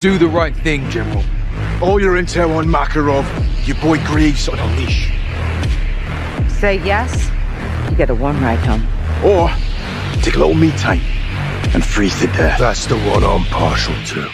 Do the right thing, General. All your intel on Makarov, your boy Graves on a leash. Say yes, you get a warm ride home. Or take a little me time and freeze to death. That's the one I'm partial to.